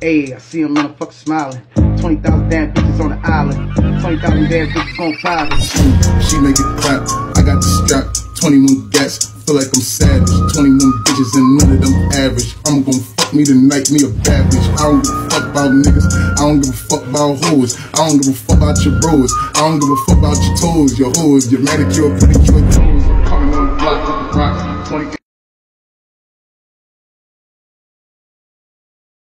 Hey, I see him in a motherfucker smiling. 20,000 damn bitches on the island. 20,000 damn bitches on private. She make it clap. I got the strap. 21 gats. Feel like I'm savage. 21 bitches and none of them average. I'm gon' fuck me tonight, me a bad bitch. I don't give a fuck about niggas. I don't give a fuck about hoes. I don't give a fuck about your bros. I don't give a fuck about your toes, your hoes, your manicure, pedicure.